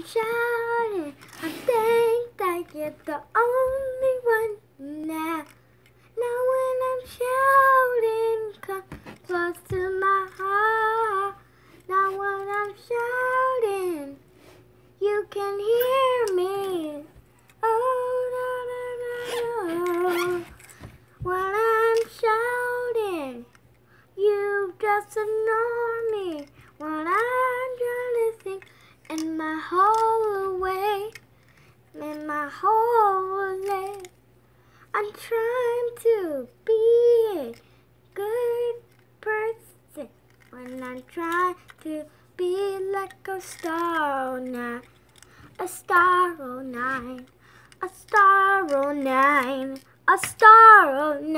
I'm shouting, I think that you're the only one now. Now when I'm shouting, come close to my heart. Now when I'm shouting, you can hear me. Oh, no, no, no. When I'm shouting, you just ignore me. When I'm trying to think in my whole way, in my whole way, I'm trying to be a good person. When I'm trying to be like a star all night, a star all night, a star all night, a star all night.